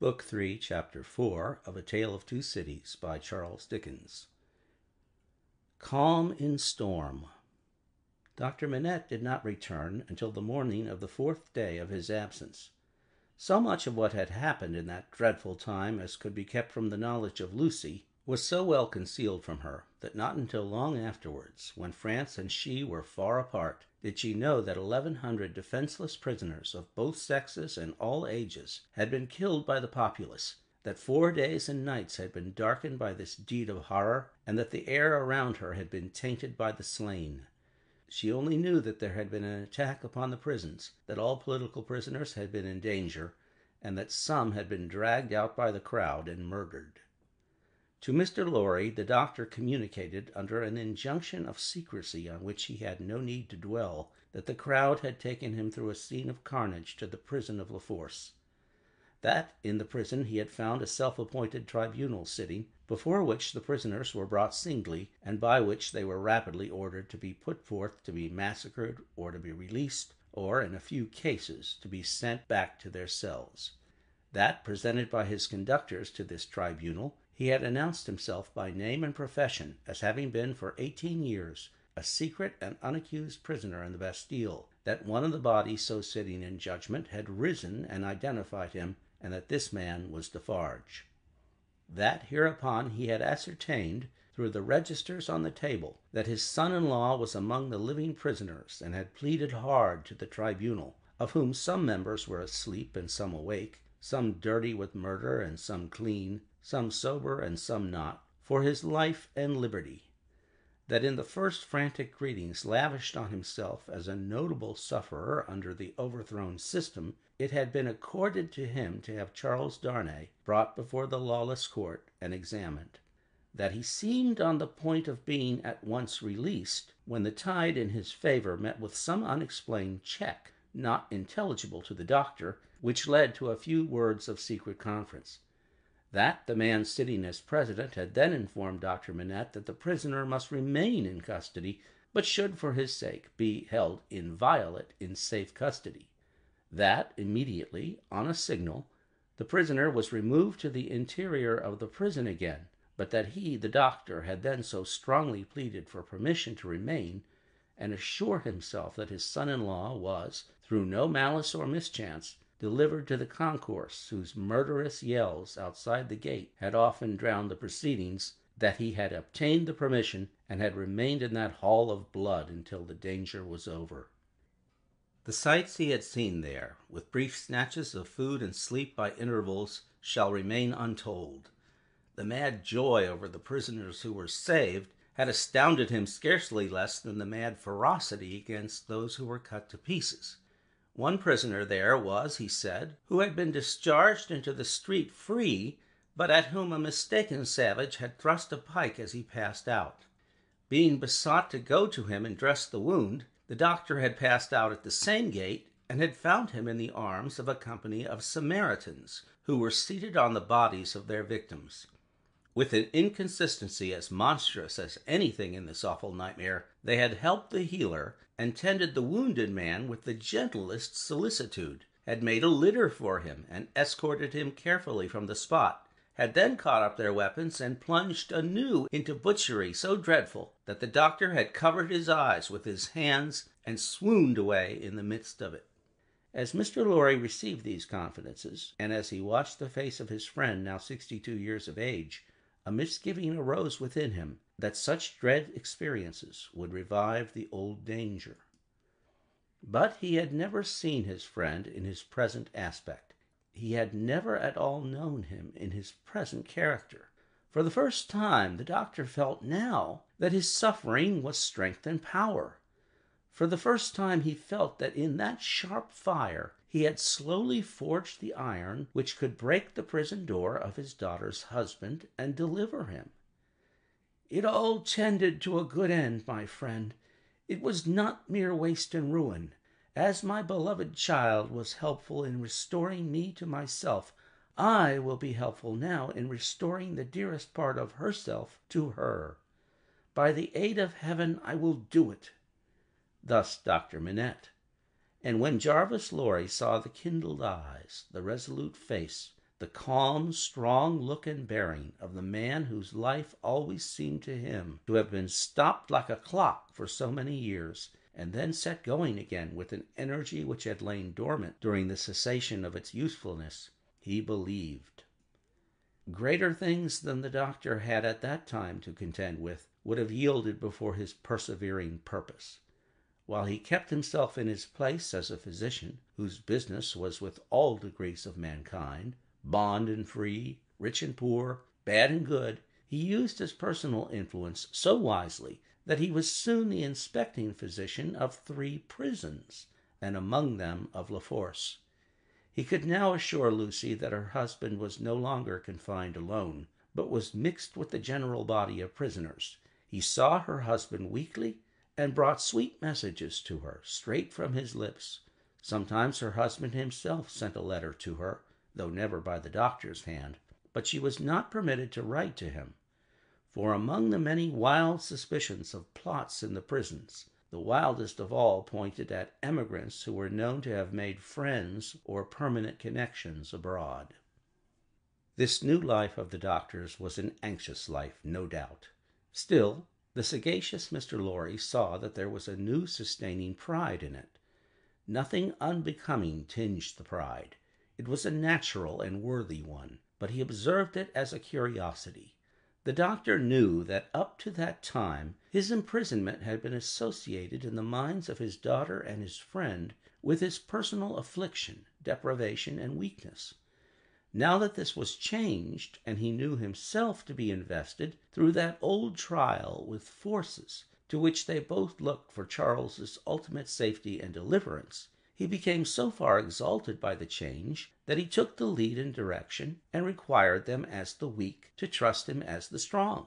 Book 3, Chapter 4 of A Tale of Two Cities by Charles Dickens. Calm in Storm. Dr. Manette did not return until the morning of the fourth day of his absence. So much of what had happened in that dreadful time as could be kept from the knowledge of Lucy was so well concealed from her that not until long afterwards, when France and she were far apart, did she know that eleven hundred defenseless prisoners of both sexes and all ages had been killed by the populace, that four days and nights had been darkened by this deed of horror, and that the air around her had been tainted by the slain. She only knew that there had been an attack upon the prisons, that all political prisoners had been in danger, and that some had been dragged out by the crowd and murdered. To Mr. Lorry the doctor communicated, under an injunction of secrecy on which he had no need to dwell, that the crowd had taken him through a scene of carnage to the prison of La Force; that in the prison he had found a self appointed tribunal sitting, before which the prisoners were brought singly, and by which they were rapidly ordered to be put forth to be massacred or to be released, or, in a few cases, to be sent back to their cells; that, presented by his conductors to this tribunal, he had announced himself by name and profession as having been for eighteen years a secret and unaccused prisoner in the Bastille; that one of the body so sitting in judgment had risen and identified him, and that this man was Defarge; that hereupon he had ascertained, through the registers on the table, that his son in law was among the living prisoners, and had pleaded hard to the tribunal, of whom some members were asleep and some awake, some dirty with murder and some clean some sober and some not, for his life and liberty; that in the first frantic greetings lavished on himself as a notable sufferer under the overthrown system, it had been accorded to him to have Charles Darnay brought before the lawless court and examined; that he seemed on the point of being at once released, when the tide in his favor met with some unexplained check, not intelligible to the doctor, which led to a few words of secret conference. That the man sitting as president had then informed Dr. Manette that the prisoner must remain in custody, but should for his sake be held inviolate in safe custody; that, immediately, on a signal, the prisoner was removed to the interior of the prison again, but that he, the doctor, had then so strongly pleaded for permission to remain, and assured himself that his son in law was, through no malice or mischance delivered to the concourse whose murderous yells outside the gate had often drowned the proceedings, that he had obtained the permission and had remained in that hall of blood until the danger was over. The sights he had seen there, with brief snatches of food and sleep by intervals, shall remain untold. The mad joy over the prisoners who were saved had astounded him scarcely less than the mad ferocity against those who were cut to pieces. One prisoner there was, he said, who had been discharged into the street free, but at whom a mistaken savage had thrust a pike as he passed out. Being besought to go to him and dress the wound, the doctor had passed out at the same gate, and had found him in the arms of a company of Samaritans, who were seated on the bodies of their victims. With an inconsistency as monstrous as anything in this awful nightmare, they had helped the healer, and tended the wounded man with the gentlest solicitude, had made a litter for him, and escorted him carefully from the spot, had then caught up their weapons and plunged anew into butchery so dreadful that the doctor had covered his eyes with his hands and swooned away in the midst of it. As Mr. Lorry received these confidences, and as he watched the face of his friend, now sixty two years of age, a misgiving arose within him that such dread experiences would revive the old danger. But he had never seen his friend in his present aspect. He had never at all known him in his present character. For the first time the doctor felt now that his suffering was strength and power. For the first time he felt that in that sharp fire he had slowly forged the iron which could break the prison door of his daughter's husband and deliver him. It all tended to a good end, my friend. It was not mere waste and ruin. As my beloved child was helpful in restoring me to myself, I will be helpful now in restoring the dearest part of herself to her. By the aid of heaven, I will do it. Thus Dr. Manette. And when Jarvis Lorry saw the kindled eyes, the resolute face, the calm, strong look and bearing of the man whose life always seemed to him to have been stopped like a clock for so many years, and then set going again with an energy which had lain dormant during the cessation of its usefulness, he believed. Greater things than the doctor had at that time to contend with would have yielded before his persevering purpose while he kept himself in his place as a physician, whose business was with all degrees of mankind, bond and free, rich and poor, bad and good, he used his personal influence so wisely that he was soon the inspecting physician of three prisons, and among them of La Force. He could now assure Lucy that her husband was no longer confined alone, but was mixed with the general body of prisoners. He saw her husband weekly and brought sweet messages to her straight from his lips. Sometimes her husband himself sent a letter to her, though never by the doctor's hand, but she was not permitted to write to him. For among the many wild suspicions of plots in the prisons, the wildest of all pointed at emigrants who were known to have made friends or permanent connections abroad. This new life of the doctor's was an anxious life, no doubt. Still, the sagacious Mr. Lorry saw that there was a new sustaining pride in it. Nothing unbecoming tinged the pride. It was a natural and worthy one, but he observed it as a curiosity. The doctor knew that up to that time his imprisonment had been associated in the minds of his daughter and his friend with his personal affliction, deprivation, and weakness. Now that this was changed, and he knew himself to be invested through that old trial with forces to which they both looked for Charles's ultimate safety and deliverance, he became so far exalted by the change that he took the lead in direction and required them as the weak to trust him as the strong.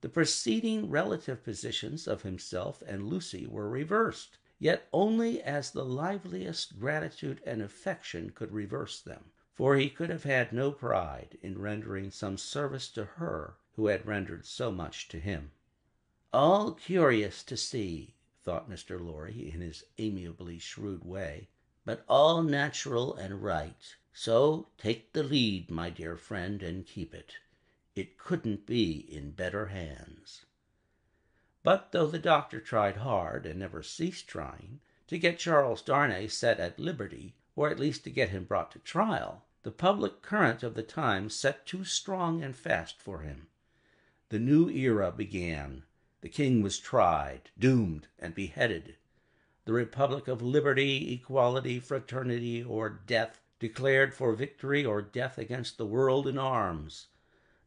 The preceding relative positions of himself and Lucy were reversed, yet only as the liveliest gratitude and affection could reverse them, for he could have had no pride in rendering some service to her who had rendered so much to him. All curious to see thought Mr. Lorry in his amiably shrewd way, but all natural and right. So take the lead, my dear friend, and keep it. It couldn't be in better hands. But though the doctor tried hard, and never ceased trying, to get Charles Darnay set at liberty, or at least to get him brought to trial, the public current of the times set too strong and fast for him. The new era began. The king was tried, doomed, and beheaded. The republic of liberty, equality, fraternity, or death declared for victory or death against the world in arms.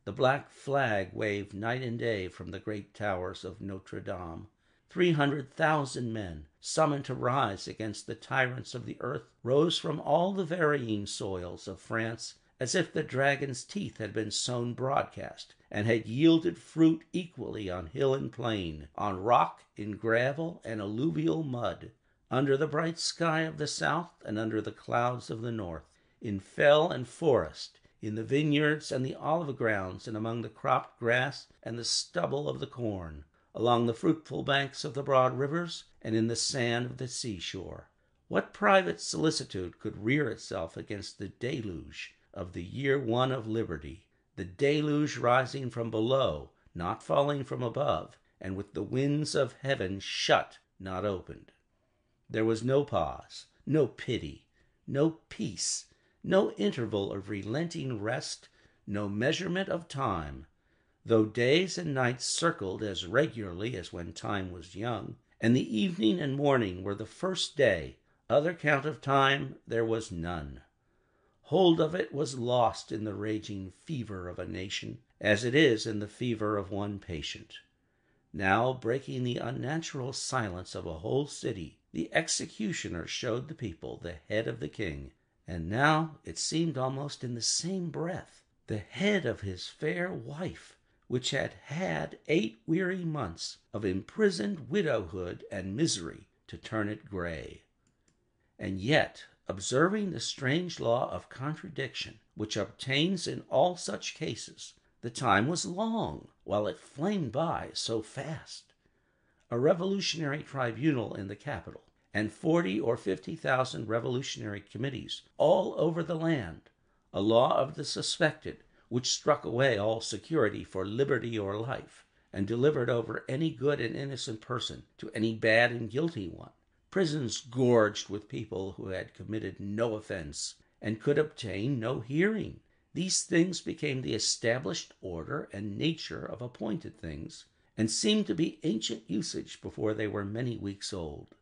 The black flag waved night and day from the great towers of Notre Dame. Three hundred thousand men, summoned to rise against the tyrants of the earth, rose from all the varying soils of France as if the dragon's teeth had been sown broadcast, and had yielded fruit equally on hill and plain, on rock, in gravel, and alluvial mud, under the bright sky of the south and under the clouds of the north, in fell and forest, in the vineyards and the olive grounds, and among the cropped grass and the stubble of the corn, along the fruitful banks of the broad rivers, and in the sand of the seashore. What private solicitude could rear itself against the deluge of the year one of liberty, the deluge rising from below, not falling from above, and with the winds of heaven shut, not opened. There was no pause, no pity, no peace, no interval of relenting rest, no measurement of time, though days and nights circled as regularly as when time was young, and the evening and morning were the first day, other count of time there was none. Hold of it was lost in the raging fever of a nation, as it is in the fever of one patient. Now, breaking the unnatural silence of a whole city, the executioner showed the people the head of the king, and now it seemed almost in the same breath the head of his fair wife, which had had eight weary months of imprisoned widowhood and misery to turn it gray. And yet Observing the strange law of contradiction which obtains in all such cases, the time was long while it flamed by so fast. A revolutionary tribunal in the capital, and forty or fifty thousand revolutionary committees all over the land, a law of the suspected, which struck away all security for liberty or life, and delivered over any good and innocent person to any bad and guilty one, prisons gorged with people who had committed no offense and could obtain no hearing. These things became the established order and nature of appointed things, and seemed to be ancient usage before they were many weeks old.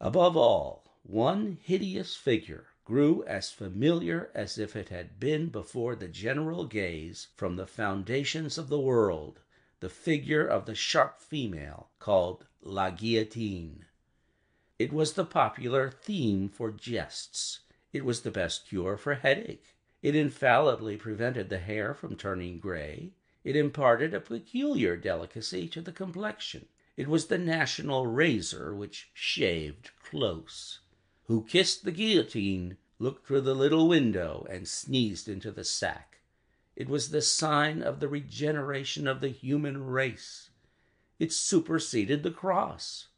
Above all, one hideous figure grew as familiar as if it had been before the general gaze from the foundations of the world, the figure of the sharp female called La Guillotine. It was the popular theme for jests. It was the best cure for headache. It infallibly prevented the hair from turning gray. It imparted a peculiar delicacy to the complexion. It was the national razor which shaved close. Who kissed the guillotine looked through the little window and sneezed into the sack. It was the sign of the regeneration of the human race. It superseded the cross.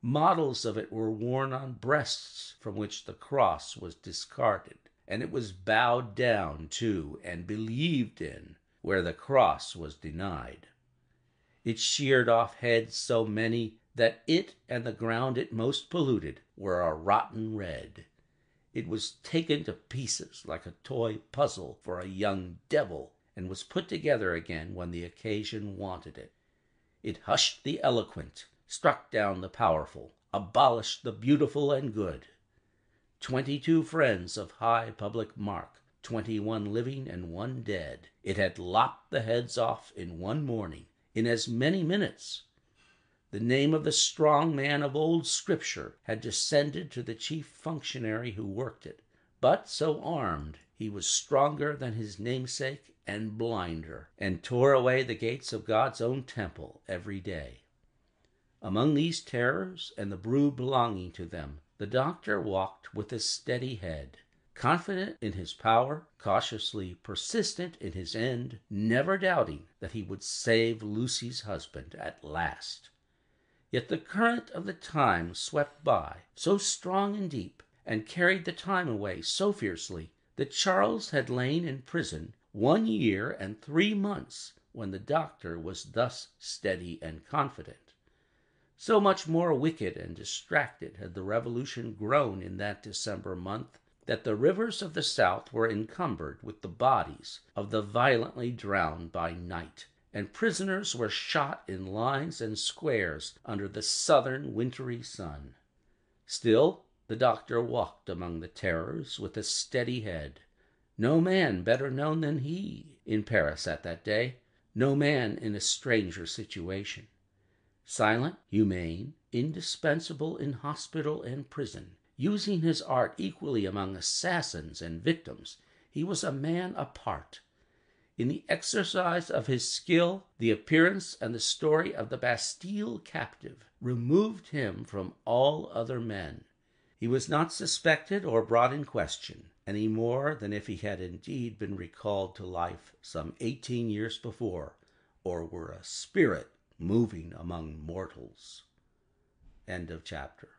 Models of it were worn on breasts from which the cross was discarded, and it was bowed down to and believed in where the cross was denied. It sheared off heads so many that it and the ground it most polluted were a rotten red. It was taken to pieces like a toy puzzle for a young devil, and was put together again when the occasion wanted it. It hushed the eloquent, struck down the powerful, abolished the beautiful and good. Twenty two friends of high public mark, twenty one living and one dead, it had lopped the heads off in one morning, in as many minutes. The name of the strong man of old Scripture had descended to the chief functionary who worked it, but so armed he was stronger than his namesake and blinder, and tore away the gates of God's own temple every day. Among these terrors and the brood belonging to them, the doctor walked with a steady head, confident in his power, cautiously persistent in his end, never doubting that he would save Lucy's husband at last. Yet the current of the time swept by, so strong and deep, and carried the time away so fiercely, that Charles had lain in prison one year and three months when the doctor was thus steady and confident. So much more wicked and distracted had the revolution grown in that December month that the rivers of the South were encumbered with the bodies of the violently drowned by night and prisoners were shot in lines and squares under the southern wintry sun. Still, the doctor walked among the terrors with a steady head. No man better known than he in Paris at that day, no man in a stranger situation. Silent, humane, indispensable in hospital and prison, using his art equally among assassins and victims, he was a man apart in the exercise of his skill, the appearance and the story of the Bastille captive removed him from all other men. He was not suspected or brought in question, any more than if he had indeed been recalled to life some eighteen years before, or were a spirit moving among mortals. End of chapter.